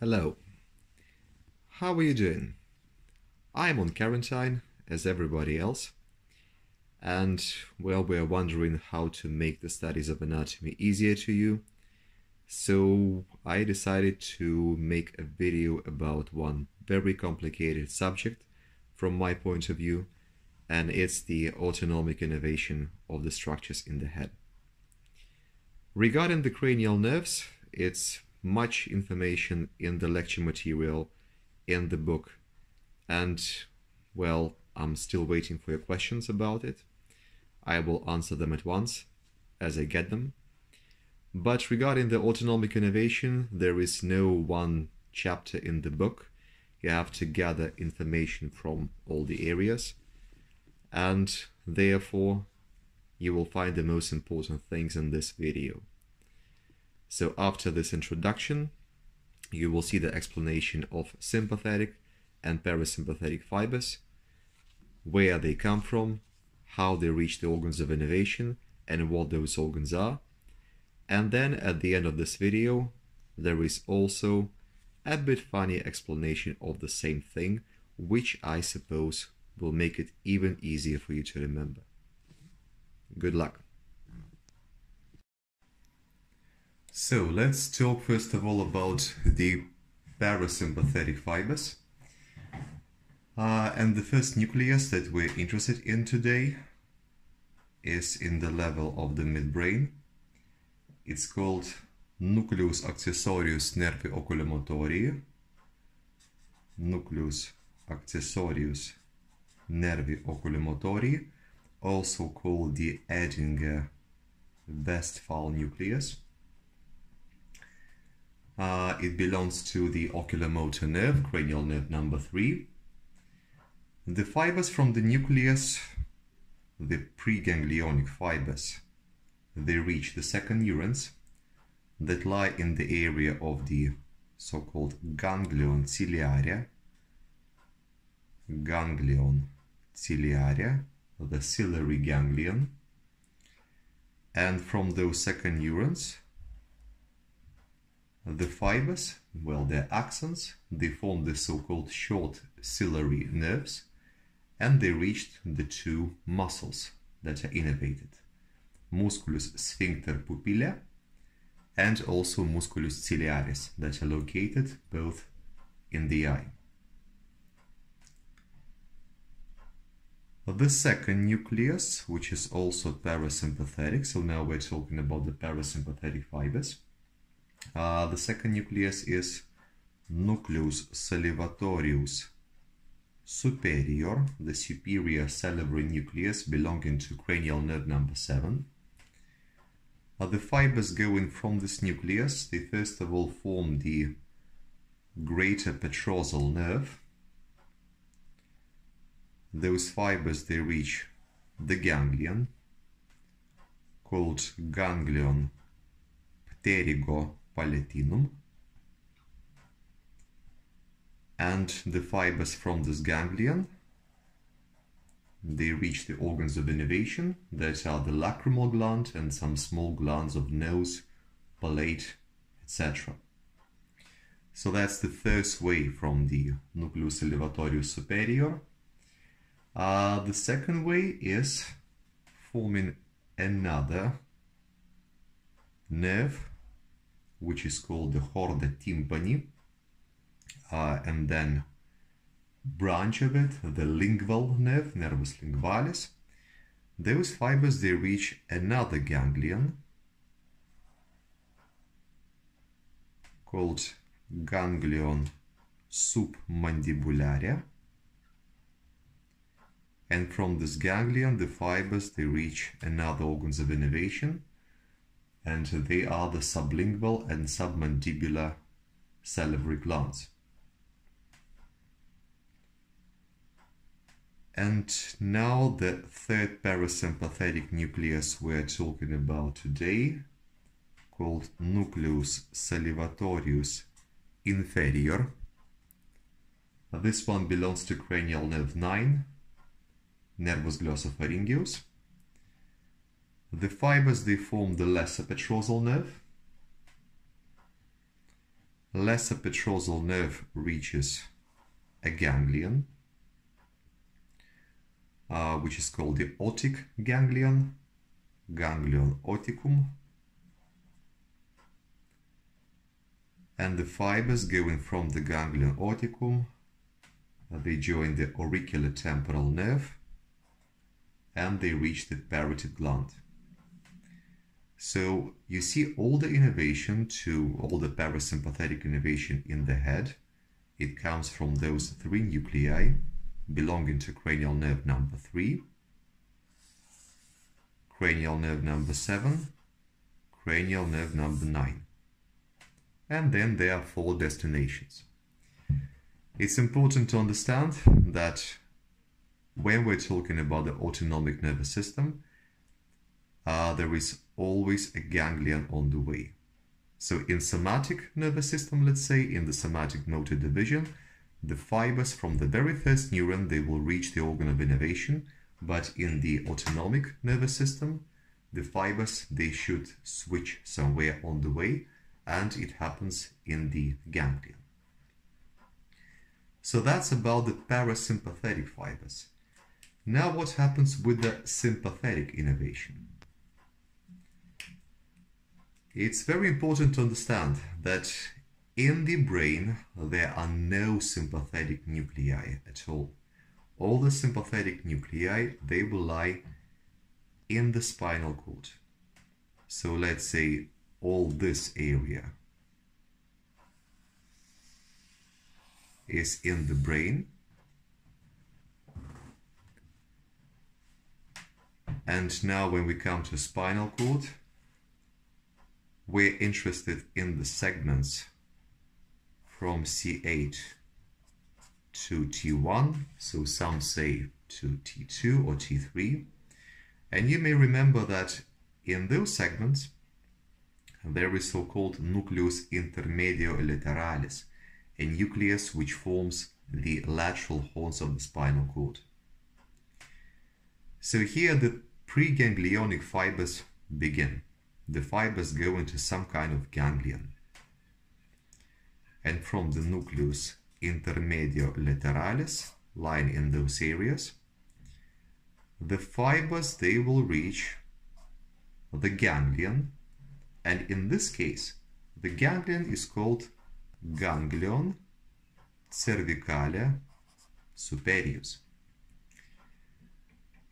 Hello. How are you doing? I'm on quarantine, as everybody else. And, well, we're wondering how to make the studies of anatomy easier to you. So, I decided to make a video about one very complicated subject from my point of view, and it's the autonomic innervation of the structures in the head. Regarding the cranial nerves, it's much information in the lecture material in the book and well i'm still waiting for your questions about it. I will answer them at once as i get them. But regarding the autonomic innervation, there is no one chapter in the book. You have to gather information from all the areas. And therefore you will find the most important things in this video so after this introduction, you will see the explanation of sympathetic and parasympathetic fibers, where they come from, how they reach the organs of innervation, and what those organs are. And then at the end of this video, there is also a bit funny explanation of the same thing, which I suppose will make it even easier for you to remember. Good luck. So let's talk first of all about the parasympathetic fibers. Uh, and the first nucleus that we're interested in today is in the level of the midbrain. It's called nucleus accessorius nervi oculomotorii. Nucleus accessorius nervi oculomotorii, also called the Edinger-Westphal nucleus. Uh, it belongs to the oculomotor nerve, cranial nerve number 3. The fibers from the nucleus, the preganglionic fibers, they reach the second neurons that lie in the area of the so-called ganglion ciliaria, ganglion ciliaria, the ciliary ganglion, and from those second neurons the fibers, well, they're axons, they form the so-called short ciliary nerves, and they reached the two muscles that are innervated, musculus sphincter pupillae and also musculus ciliaris that are located both in the eye. The second nucleus, which is also parasympathetic, so now we're talking about the parasympathetic fibers, uh, the second nucleus is nucleus salivatorius superior, the superior salivary nucleus belonging to cranial nerve number 7. Uh, the fibers going from this nucleus, they first of all form the greater petrosal nerve. Those fibers, they reach the ganglion, called ganglion pterygo palatinum and the fibers from this ganglion they reach the organs of innervation that are the lacrimal gland and some small glands of nose, palate, etc. So that's the first way from the nucleus salivatorius superior. Uh, the second way is forming another nerve which is called the chorda tympani, uh, and then branch of it, the lingual nerve, nervus lingualis. Those fibers, they reach another ganglion called ganglion submandibularia. And from this ganglion, the fibers, they reach another organs of innervation, and they are the sublingual and submandibular salivary glands. And now the third parasympathetic nucleus we're talking about today, called nucleus salivatorius inferior. This one belongs to cranial nerve 9, nervus glossopharyngeus. The fibers, they form the lesser petrosal nerve. lesser petrosal nerve reaches a ganglion, uh, which is called the otic ganglion, ganglion oticum. And the fibers going from the ganglion oticum, uh, they join the auriculotemporal nerve and they reach the parotid gland. So you see all the innervation to all the parasympathetic innervation in the head. It comes from those three nuclei belonging to cranial nerve number 3, cranial nerve number 7, cranial nerve number 9. And then there are four destinations. It's important to understand that when we're talking about the autonomic nervous system, uh, there is always a ganglion on the way. So in somatic nervous system, let's say, in the somatic motor division, the fibers from the very first neuron, they will reach the organ of innervation, but in the autonomic nervous system, the fibers, they should switch somewhere on the way, and it happens in the ganglion. So that's about the parasympathetic fibers. Now what happens with the sympathetic innervation? It's very important to understand that in the brain there are no sympathetic nuclei at all. All the sympathetic nuclei, they will lie in the spinal cord. So let's say all this area is in the brain and now when we come to spinal cord we're interested in the segments from C8 to T1, so some say to T2 or T3. And you may remember that in those segments, there is so-called nucleus intermedio lateralis, a nucleus which forms the lateral horns of the spinal cord. So here the preganglionic fibers begin the fibers go into some kind of ganglion. And from the nucleus intermedio lateralis, lying in those areas, the fibers, they will reach the ganglion. And in this case, the ganglion is called ganglion cervicale superius.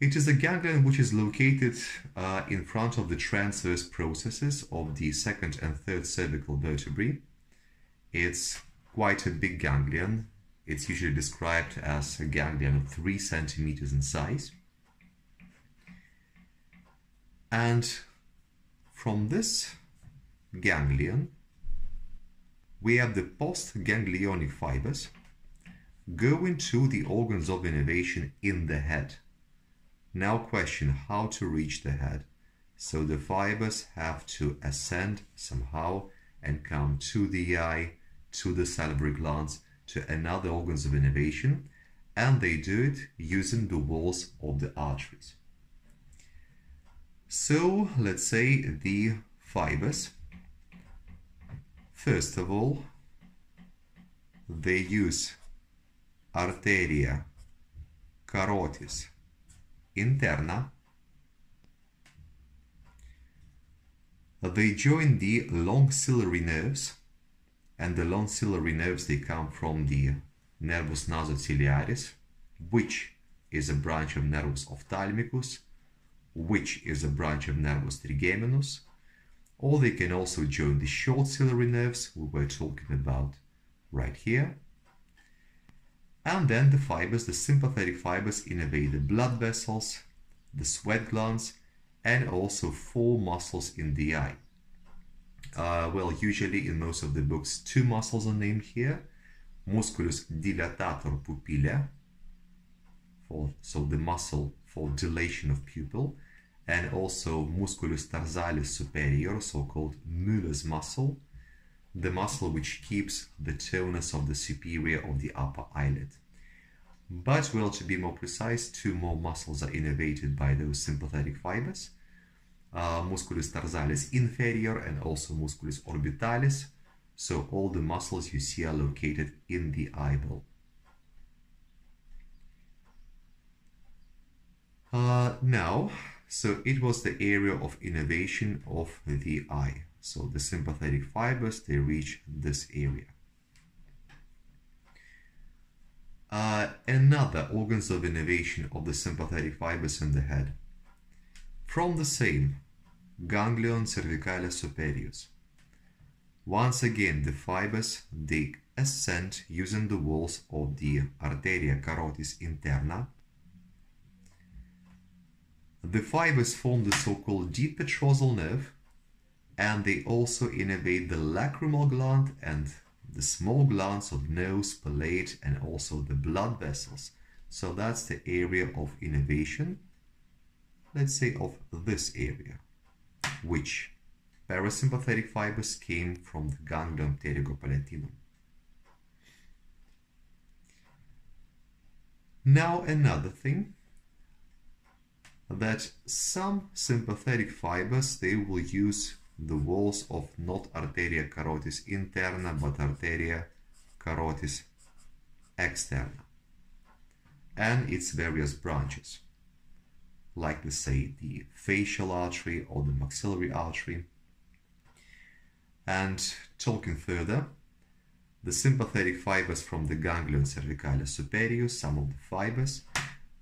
It is a ganglion which is located uh, in front of the transverse processes of the second and third cervical vertebrae. It's quite a big ganglion. It's usually described as a ganglion of 3 centimeters in size. And from this ganglion, we have the postganglionic fibers going to the organs of innervation in the head. Now question how to reach the head. So the fibers have to ascend somehow and come to the eye, to the salivary glands, to another organs of innervation, and they do it using the walls of the arteries. So let's say the fibers, first of all, they use arteria carotis interna, they join the long ciliary nerves and the long ciliary nerves they come from the nervus nasociliaris which is a branch of nervus ophthalmicus which is a branch of nervus trigeminus. Or they can also join the short ciliary nerves we were talking about right here and then the fibers, the sympathetic fibers, innervate the blood vessels, the sweat glands, and also four muscles in the eye. Uh, well, usually in most of the books, two muscles are named here. Musculus dilatator pupillae, for, so the muscle for dilation of pupil, and also musculus tarsalis superior, so-called Müller's muscle, the muscle which keeps the tonus of the superior of the upper eyelid. But, well, to be more precise, two more muscles are innervated by those sympathetic fibers. Uh, musculus tarsalis inferior and also musculus orbitalis. So all the muscles you see are located in the eyeball. Uh, now, so it was the area of innervation of the eye. So the sympathetic fibers, they reach this area. Uh, another organs of innervation of the sympathetic fibers in the head. From the same ganglion cervicalis superius. Once again, the fibers, they ascend using the walls of the arteria carotis interna. The fibers form the so-called deep petrosal nerve and they also innervate the lacrimal gland and the small glands of nose, palate, and also the blood vessels. So that's the area of innervation, let's say of this area, which parasympathetic fibers came from the ganglion pterygopalatinum. Now another thing, that some sympathetic fibers, they will use the walls of not arteria carotis interna but arteria carotis externa. And its various branches like let's say the facial artery or the maxillary artery. And talking further the sympathetic fibers from the ganglion cervicalis superior some of the fibers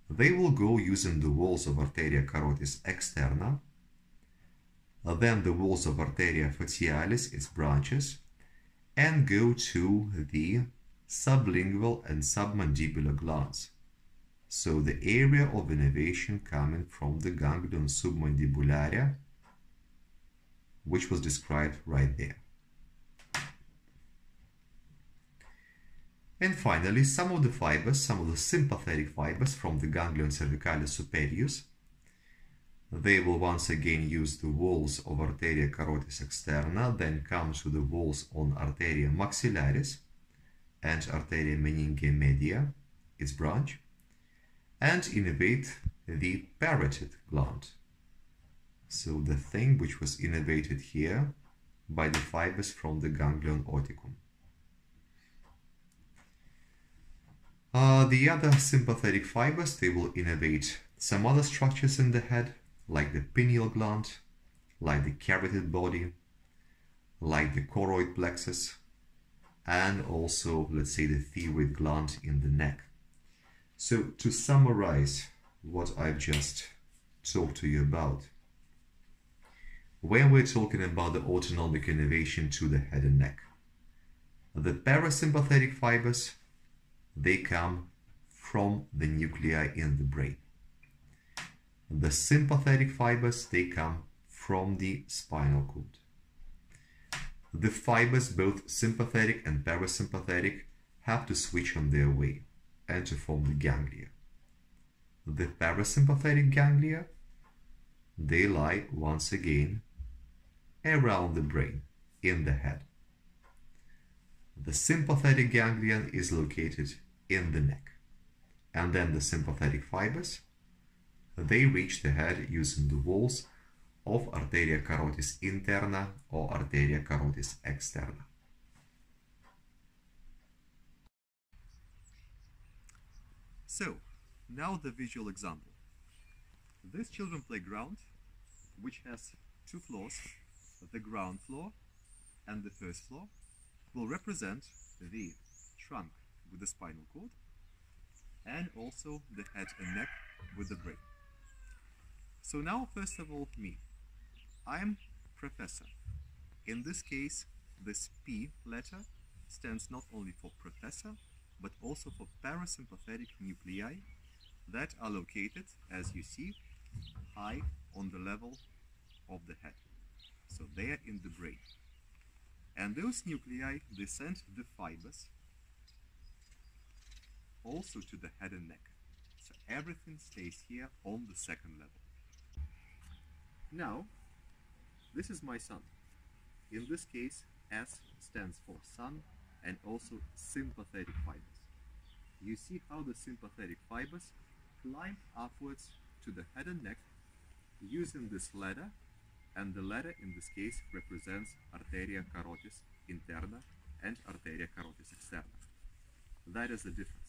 they will go using the walls of arteria carotis externa then the walls of arteria facialis, its branches, and go to the sublingual and submandibular glands. So the area of innervation coming from the ganglion submandibularia, which was described right there. And finally, some of the fibers, some of the sympathetic fibers from the ganglion cervicalis superius, they will once again use the walls of arteria carotis externa, then come to the walls on arteria maxillaris and arteria meningea media, its branch, and innervate the parotid gland. So the thing which was innervated here by the fibers from the ganglion oticum. Uh, the other sympathetic fibers, they will innervate some other structures in the head, like the pineal gland, like the carotid body, like the choroid plexus, and also, let's say, the thyroid gland in the neck. So to summarize what I've just talked to you about, when we're talking about the autonomic innervation to the head and neck, the parasympathetic fibers, they come from the nuclei in the brain. The sympathetic fibers, they come from the spinal cord. The fibers, both sympathetic and parasympathetic, have to switch on their way and to form the ganglia. The parasympathetic ganglia, they lie once again around the brain, in the head. The sympathetic ganglion is located in the neck. And then the sympathetic fibers, they reach the head using the walls of arteria carotis interna or arteria carotis externa. So, now the visual example. This children playground, which has two floors, the ground floor and the first floor, will represent the trunk with the spinal cord and also the head and neck with the brain. So now, first of all, me. I'm professor. In this case, this P letter stands not only for professor, but also for parasympathetic nuclei that are located, as you see, high on the level of the head. So they are in the brain. And those nuclei, they send the fibers also to the head and neck. So everything stays here on the second level. Now, this is my son. In this case, S stands for son and also sympathetic fibers. You see how the sympathetic fibers climb upwards to the head and neck using this ladder and the ladder in this case represents arteria carotis interna and arteria carotis externa. That is the difference.